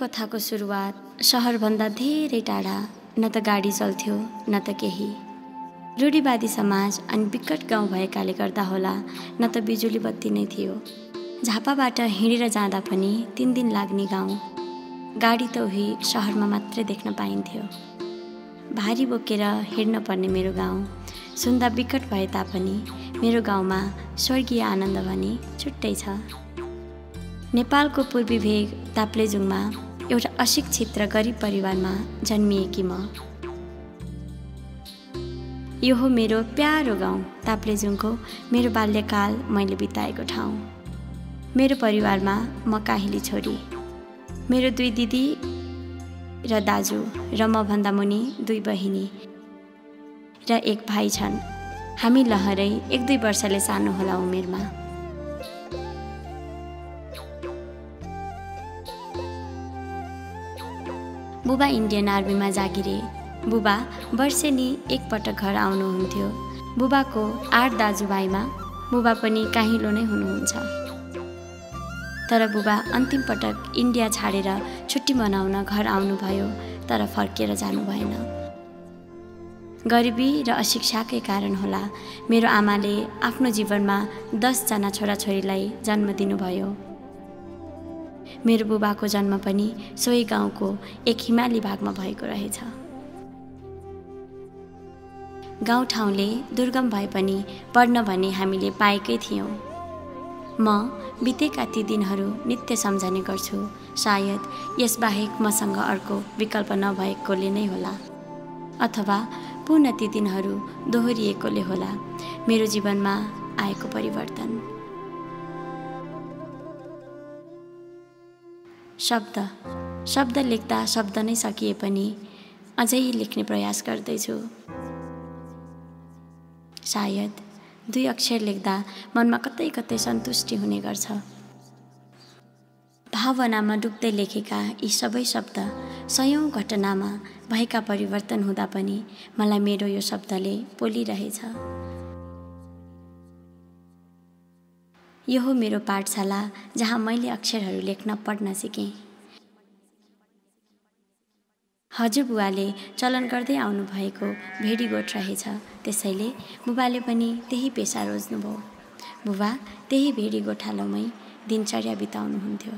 कथाको सुरुवात सहरभन्दा धेरै टाढा न त गाडी चल्थ्यो न त केही। रूढिवादी समाज अनि विकट गाउँ भएकाले गर्दा होला न त बिजुली बत्ती नै थियो। झापाबाट हिँडेर जाँदा पनि तिन दिन लाग्ने गाउँ। गाडी त उही सहरमा मात्रै देख्न पाइन्थ्यो। भारी बोकेर हिँड्न पर्ने मेरो गाउँ। सुन्दा विकट भए तापनि मेरो गाउँमा स्वर्गीय आनन्द भने छुट्टै छ। नेपालको पूर्वी भेग ताप्लेजुङमा एउटा अशिक्षित र गरिब परिवारमा जन्मिएकी म। यो हो मेरो प्यारो गाउँ ताप्लेजुङको मेरो बाल्यकाल मैले बिताएको ठाउँ। मेरो परिवारमा म काहिली छोरी। मेरो दुई दिदी र दाजु र मभन्दा मुनि दुई बहिनी र एक भाइ छन्। हामी लहरै एक दुई वर्षले सानो होला उमेरमा। बुबा इन्डियन आर्मीमा जागिरे। बुबा वर्षेनी एकपटक घर आउनुहुन्थ्यो। बुबाको आठ दाजुभाइमा बुबा पनि काहिलो नै हुनुहुन्छ। तर बुबा अन्तिम पटक इन्डिया छाडेर छुट्टी मनाउन घर आउनुभयो तर फर्केर जानु भएन गरिबी र अशिक्षाकै कारण होला। मेरो आमाले आफ्नो जीवनमा दसजना छोराछोरीलाई जन्म दिनुभयो। मेरो बुबाको जन्म पनि सोही गाउँको एक हिमाली भागमा भएको रहेछ। गाउँठाउँले दुर्गम भए पनि पढ्न भने हामीले पाएकै थियौँ। म बितेका ती दिनहरू नित्य सम्झने गर्छु। सायद यसबाहेक मसँग अर्को विकल्प नभएकोले नै होला। अथवा पुनः ती दिनहरू दोहोरिएकोले होला। मेरो जीवनमा आएको परिवर्तन। शब्द। शब्द लेख्दा शब्द नै सकिए पनि अझै लेख्ने प्रयास गर्दैछु। सायद दुई अक्षर लेख्दा मनमा कतै कतै सन्तुष्टि हुने गर्छ। भावनामा डुब्दै लेखेका यी सबै शब्द सयौँ घटनामा भएका परिवर्तन हुँदा पनि मलाई मेरो यो शब्दले बोलिरहेछ यो हो मेरो पाठशाला जहाँ मैले अक्षरहरू लेख्न पढ्न सिकेँ। हजुरबुवाले चलन गर्दै आउनुभएको भेडीगोठ रहेछ त्यसैले बुबाले पनि त्यही पेसा रोज्नुभयो। बुबा त्यही भेडी गोठालोमै दिनचर्या बिताउनुहुन्थ्यो।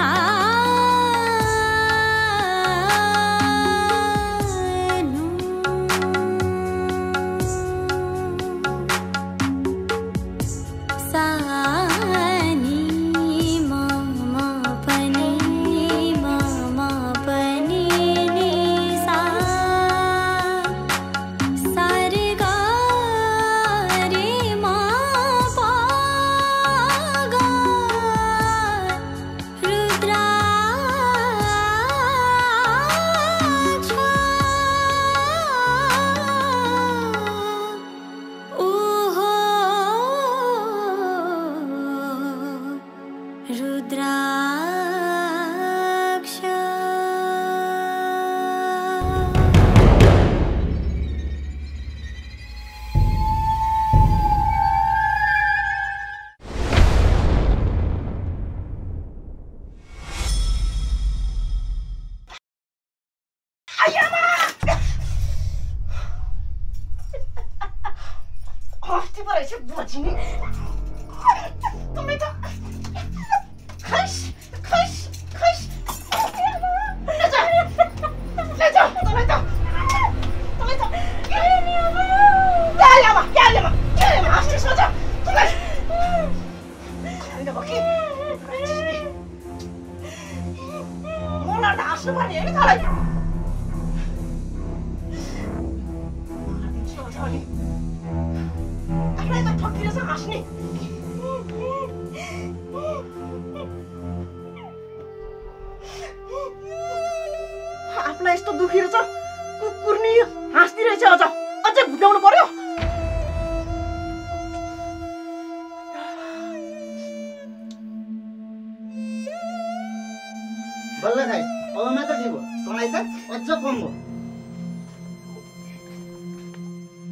啊。Rudra.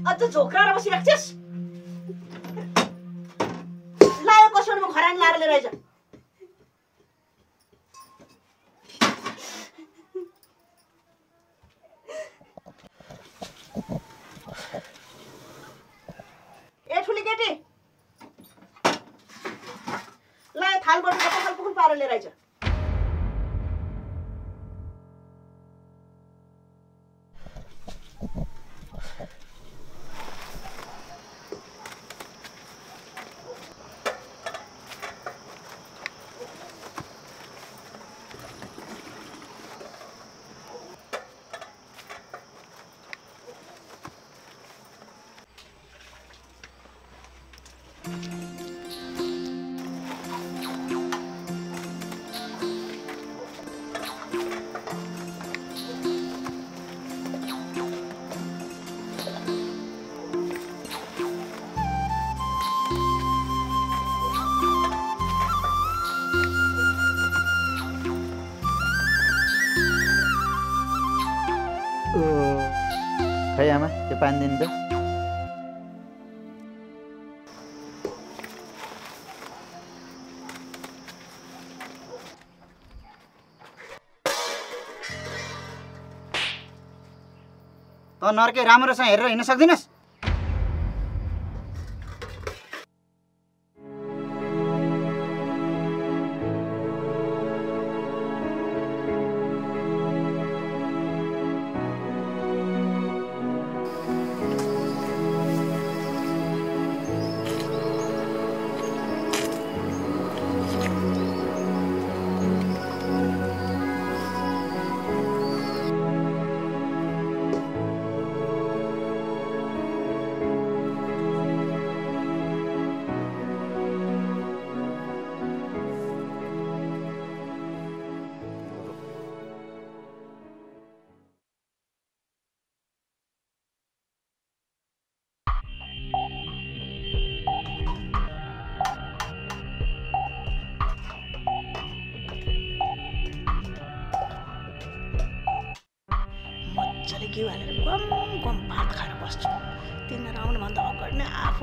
अझ झोक्राएर बसिरहेको थिएस् लायो कसरी म खरानी लाएर लिएर रहेछ Efendi'nde? त नर्के राम्रोसँग हेरेर हिँड्न सक्दिनस्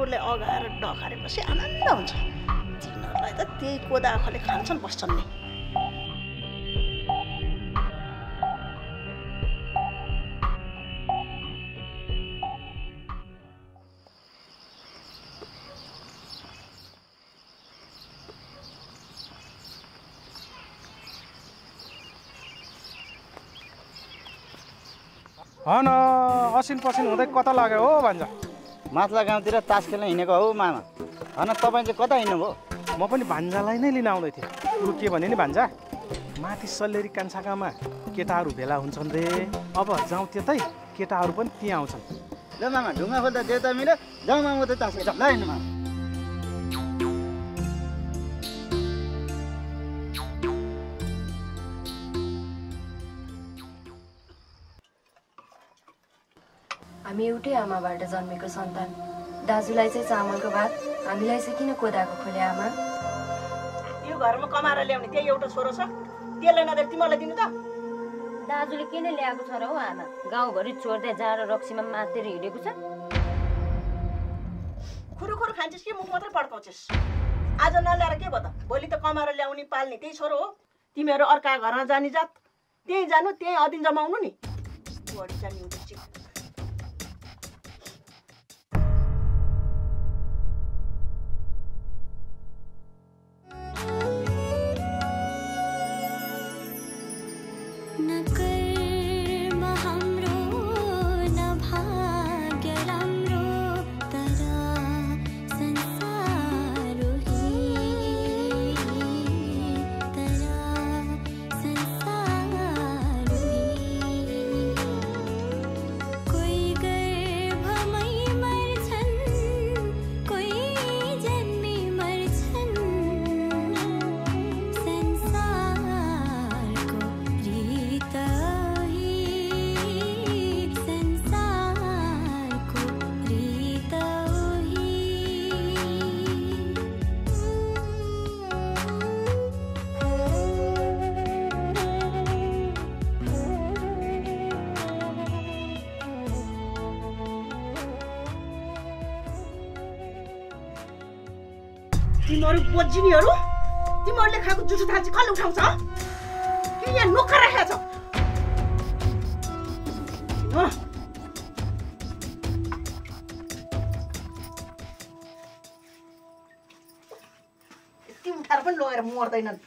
आफूले अगाएर डखारेपछि आनन्द हुन्छ। तिनीहरूलाई त त्यही कोदा आँखाले खान्छन् बस्छन् नि। हन असिन पसिन हुँदै कता लाग्यो हो भन्छ? माथला गाउँतिर तास खेल्न हिँडेको हो मामा। होइन तपाईँ चाहिँ कता हिँड्नुभयो? म पनि भान्जालाई नै लिन आउँदै थिएँ। कुरो के भने नि भान्जा? माथि सल्लेरी कान्छाकामा केटाहरू भेला हुन्छन् रे। अब जाउँ त्यतै केटाहरू पनि त्यहाँ आउँछन्। ल मामा ढुङ्गा खोज्दा देउता मिल्यो जाउँ मामा त तास खेल्छ। ल हिँड्नु मामा। हामी एउटै आमाबाट जन्मेको सन्तान। दाजुलाई चाहिँ चामलको भात हामीलाई चाहिँ किन कोदाको खोले आमा? यो घरमा कमाएर ल्याउने त्यही एउटा छोरो छ। त्यसले नदिएर तिमीलाई दिनु त। दाजुले किन ल्याएको छ र हौ आमा? गाउँभरि छोड्दै जाडो रक्सीमा मातेर हिँडेको छ। खुरु खुरु खान्छस् कि मुख मात्रै पड्काउँछस्? आज नल्याएर के भयो त? भोलि त कमाएर ल्याउने पाल्ने त्यही छोरो हो। तिमीहरू अर्का घरमा जाने जात। त्यहीँ जानु त्यहीँ अदिन जमाउनु नि। बढी तिमीहरू बोजिनीहरू तिमीहरूले खाएको जुठो थाल चाहिँ कसले उठाउँछ? कि यहाँ नोकर राखेको छ? पनि लगेर मर्दैनन्।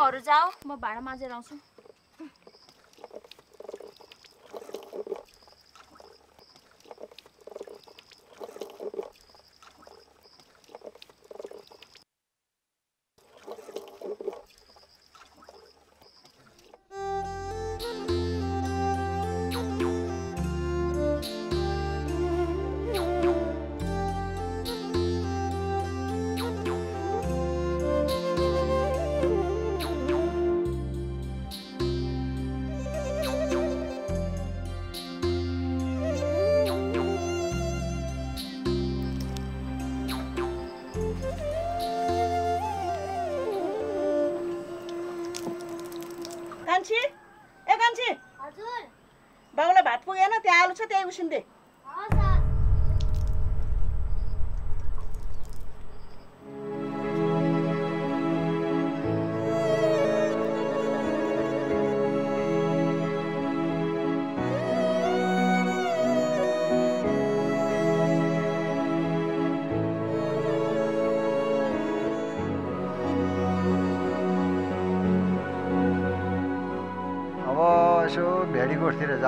तिमीहरू जाऊ म भाँडा माझेर आउँछु। कान्छी? ए कान्छी। हजुर। बाउलाई भात पुगेन त्यहाँ आलु छ त्यही उसिन्दे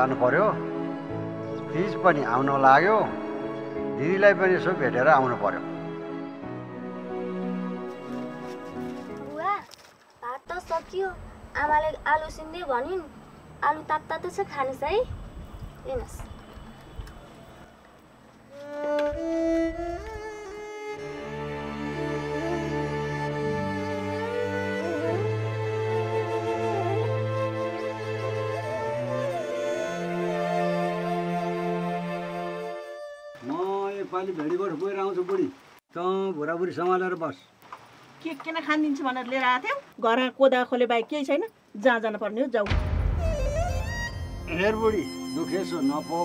जानु पर्यो तिज पनि आउन लाग्यो। दिदीलाई पनि यसो भेटेर आउनु पर्यो भात त सकियो। आमाले आलु सिन्दै भनिन् आलु तात तातो छ खानुहोस् है लिनुहोस्। योपालि भेडीगोठ गएर आउँछु बुढी। तँ बुढाबुढी सम्हालेर बस। के किन खानिदिन्छु भनेर लिएर आएको थियौ? घर कोदा खोले बाहेक केही छैन। जहाँ जानुपर्ने हो जाऊ। हेर बुढी दुखेसो नपो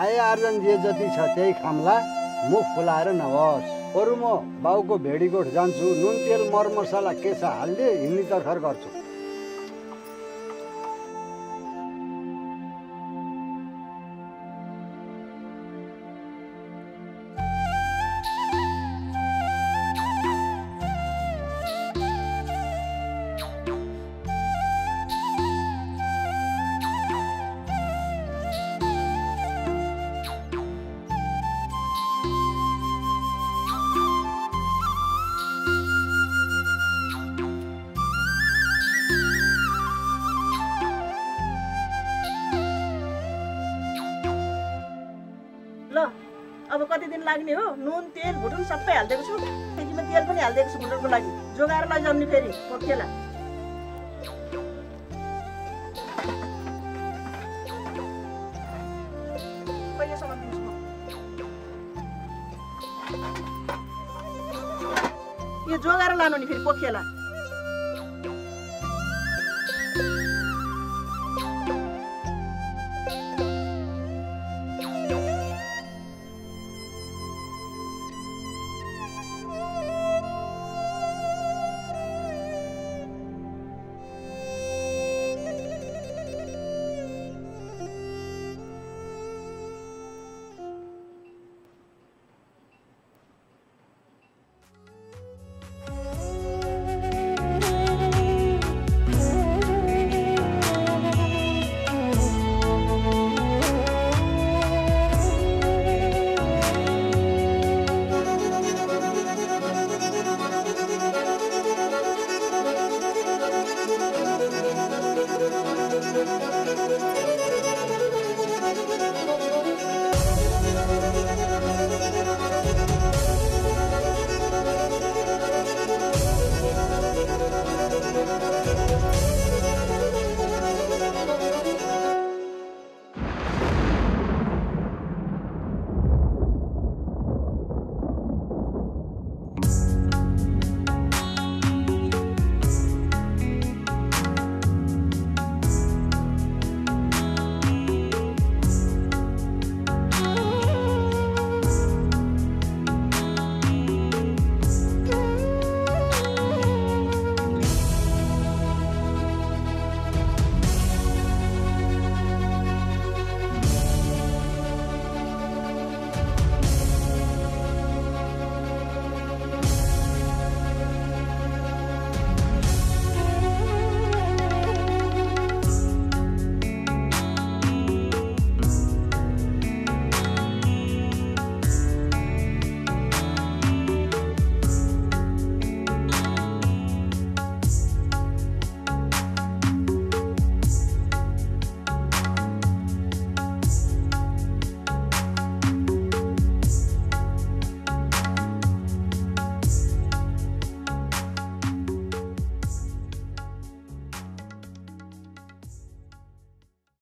आए आर्जन जे जति छ त्यही खाम्ला। मुख फुलाएर नहोस्। अरू म बाउको भेडीगोठ जान्छु। नुन तेल मरमसला के छ हालिदिए हिँड्ने तर्खर गर्छु। अब कति दिन लाग्ने हो? नुन तेल भुटुन सबै हालिदिएको छु। फ्रिजमा तेल पनि हालिदिएको छु भुटुनको लागि। जोगाएर लैजाउने फेरि पोखेला यो जोगाएर लानु नि फेरि पोखेला